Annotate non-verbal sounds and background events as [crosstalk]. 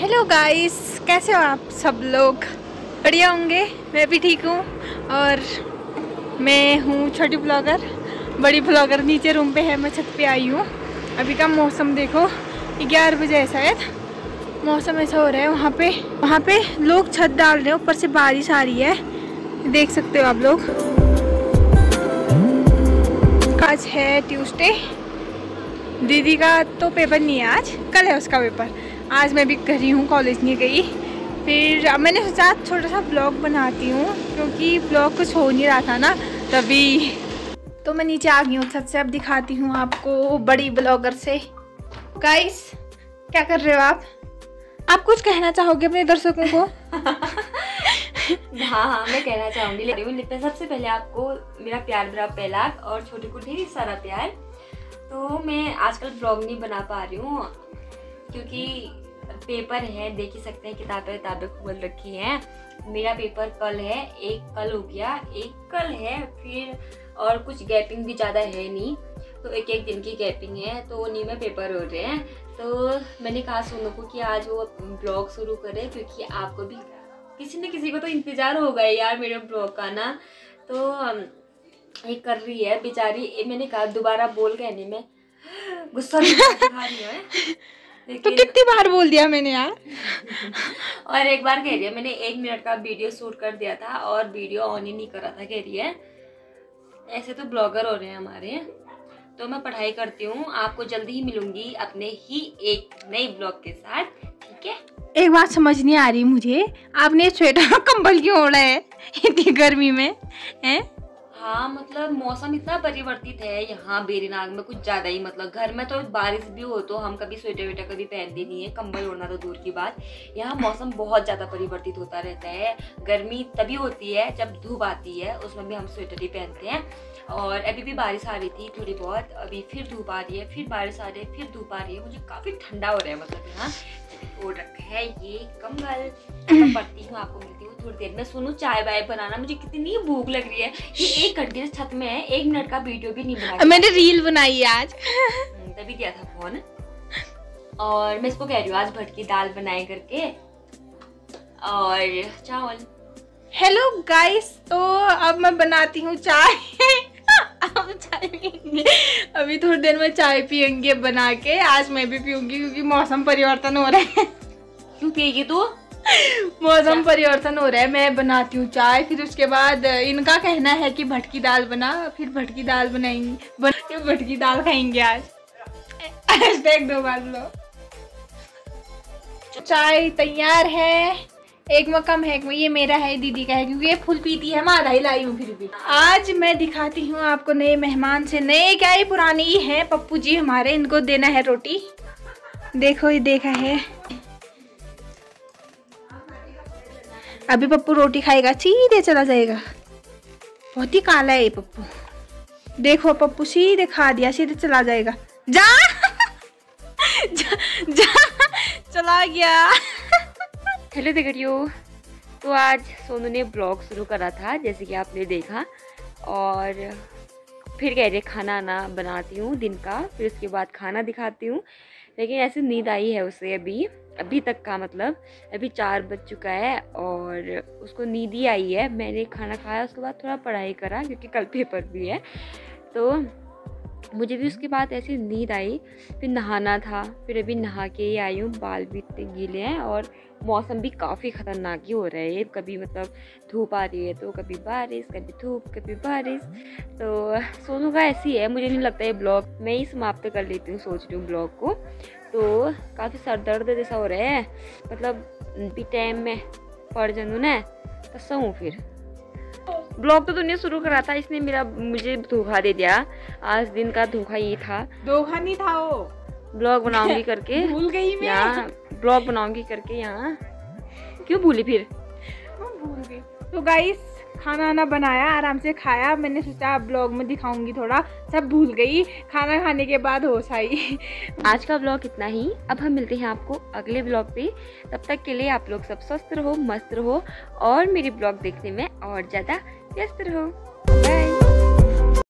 Hello guys कैसे हो आप सब लोग? बढ़िया होंगे? मैं भी ठीक हूँ। और मैं हूँ छोटी ब्लॉगर। बड़ी ब्लॉगर नीचे रूम पे है, मैं छत पे आई हूँ। अभी का मौसम देखो, ग्यारह बजे है शायद। मौसम ऐसा हो रहा है वहाँ पे। वहाँ पे लोग छत डाल रहे हैं, ऊपर से बारिश आ रही है। देख सकते हो आप लोग। आज है ट्यूसडे। दीदी का तो पेपर नहीं है आज। कल है उसका पेपर। आज मैं भी घर ही कॉलेज नहीं गई। फिर अब मैंने सोचा छोटा सा ब्लॉग बनाती हूँ, क्योंकि ब्लॉग कुछ हो नहीं रहा था ना तभी। तो मैं नीचे आ गई हूँ सबसे अब दिखाती हूँ आपको बड़ी ब्लॉगर से। गाइस क्या कर रहे हो आप? आप कुछ कहना चाहोगे अपने दर्शकों को? हाँ हाँ मैं कहना चाहूँगी। लेकिन सबसे पहले आपको मेरा प्यार मेरा पहला और छोटे को ढेर सारा प्यार। तो मैं आजकल ब्लॉग नहीं बना पा रही हूँ, क्योंकि पेपर है देख ही सकते हैं किताबें किताबें खोल रखी हैं। मेरा पेपर कल है एक कल हो गया एक कल है फिर और कुछ गैपिंग भी ज़्यादा है नहीं तो एक एक दिन की गैपिंग है तो उन्हीं में पेपर हो रहे हैं। तो मैंने कहा सोनू को कि आज वो ब्लॉग शुरू करे क्योंकि आपको भी किसी न किसी को तो इंतज़ार होगा यार मेरे ब्लॉग का ना। तो ये कर रही है बेचारी मैंने कहा दोबारा बोल गए नहीं मैं। गुस्सा [laughs] रही है। तो कितनी बार बोल दिया मैंने यार? [laughs] और एक बार कह रही है मैंने एक मिनट का वीडियो शूट कर दिया था और वीडियो ऑन ही नहीं करा था कह रही है। ऐसे तो ब्लॉगर हो रहे हैं हमारे। तो मैं पढ़ाई करती हूँ आपको जल्दी ही मिलूँगी अपने ही एक नई ब्लॉग के साथ ठीक है? एक बात समझ नहीं आ रही मुझे आपने स्वेटर कंबल क्यों ओढ़ा है इतनी गर्मी में हैं? हाँ मतलब मौसम इतना परिवर्तित है, यहाँ बेरीनाग में कुछ ज़्यादा ही मतलब घर में तो बारिश भी हो तो हम कभी स्वेटर वेटर कभी पहनते नहीं है, कंबल ओढ़ना तो दूर की बात। यहाँ मौसम बहुत ज़्यादा परिवर्तित होता रहता है, गर्मी तभी होती है जब धूप आती है, उसमें भी हम स्वेटर ही पहनते हैं। और अभी भी बारिश आ रही थी थोड़ी बहुत, अभी फिर धूप आ रही है, फिर बारिश आ रही है, फिर धूप आ रही है, मुझे काफ़ी ठंडा हो रहा है मतलब यहाँ। ओढ़ रखा है ये कंबल पढ़ती हूँ, आपको मिलती हूँ, थोड़ी देर में सुनू, चाय वाय बनाना, मुझे कितनी भूख लग रही है। ये एक घंटे से छत में है एक मिनट का वीडियो भी नहीं बना मैंने रील बनाई है आज। हम्म, तभी दिया था फ़ोन। और मैं इसको कह रही हूँ आज भटकी दाल बनाए करके। और चावल। हेलो गाइस तो अब मैं बनाती हूँ चाय। अब चाय पियेंगे अभी थोड़ी देर में चाय पियेंगे बना के। आज मैं भी पीऊँगी क्योंकि मौसम परिवर्तन हो रहा है। क्यों पिएगी तू? मौसम परिवर्तन हो रहा है मैं बनाती हूँ चाय फिर उसके बाद इनका कहना है कि भटकी दाल बना फिर भटकी दाल बनाएँगे बन भटकी दाल खाएँगे आज? देख दो बार लो चाय तैयार है एक में कम है ये मेरा है दीदी का है क्योंकि ये फुल पीती है मैं आधा ही लाई हूँ फिर भी। आज मैं दिखाती हूँ आपको नए मेहमान से नए क्या ही पुराने ही है पप्पू जी हमारे इनको देना है रोटी। देखो ये देखा है। अभी पप्पू रोटी खाएगा सीधे चला जाएगा। बहुत ही काला है ये पप्पू। देखो पप्पू सीधे खा दिया सीधे चला जाएगा। जा! जा, जा चला गया। हेलो देखियो तो आज सोनू ने ब्लॉग शुरू करा था जैसे कि आपने देखा और फिर कह रही, खाना आना बनाती हूँ दिन का। फिर उसके बाद खाना दिखाती हूँ। लेकिन ऐसे नींद आई है उसे अभी अभी तक का मतलब अभी चार बज चुका है और उसको नींद ही आई है। मैंने खाना खाया, उसके बाद थोड़ा पढ़ाई करा, क्योंकि कल पेपर भी है। तो मुझे भी उसके बाद ऐसी नींद आई फिर नहाना था फिर अभी नहा के ही आई हूँ बाल भी इतने गीले हैं और मौसम भी काफ़ी ख़तरनाक ही हो रहा है। कभी मतलब धूप आ रही है तो कभी बारिश कभी धूप कभी बारिश। तो सोनू का ऐसी है मुझे नहीं लगता है ब्लॉग मैं ही समाप्त कर लेती हूँ सोच रही हूँ ब्लॉग को। तो काफ़ी सर दर्द जैसा हो रहा है मतलब भी टाइम में पड़ जानू ना तो सो फिर। ब्लॉग तो तुमने शुरू करा था इसने मेरा मुझे धोखा दे दिया। आज दिन का धोखा ये था। धोखा नहीं था वो। ब्लॉग बनाऊँगी करके। [laughs] भूल गई मैं। यहाँ ब्लॉग बनाऊँगी करके यहाँ। क्यों भूली फिर? भूल गई। तो गाइस खाना वाना बनाया आराम से खाया। मैंने सोचा ब्लॉग में दिखाऊँगी थोड़ा। सब भूल गई। खाना खाने के बाद होश आई। [laughs] आज का ब्लॉग इतना ही। अब हम मिलते हैं आपको अगले ब्लॉग पे। तब तक के लिए आप लोग सब स्वस्थ रहो मस्त रहो। और मेरी ब्लॉग देखने में और ज़्यादा Yes, True. Bye.